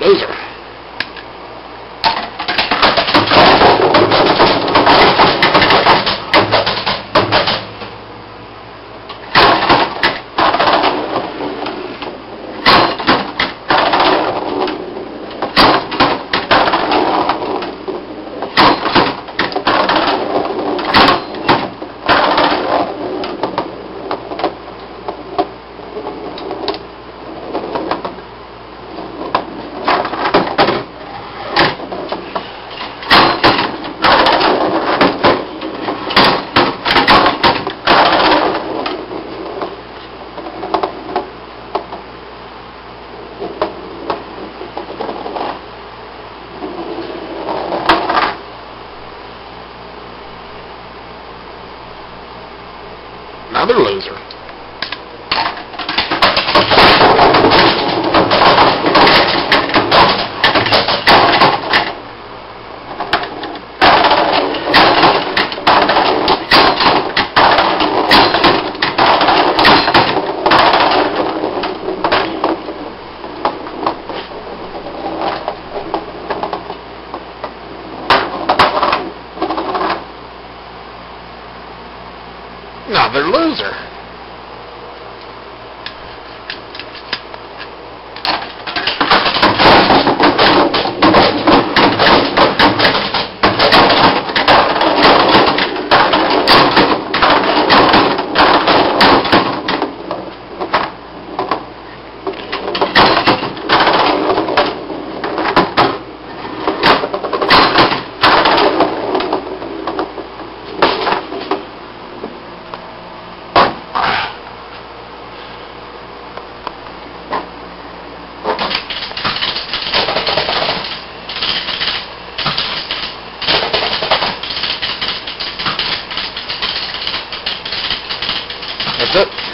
Those are Another loser. Another loser. That's it.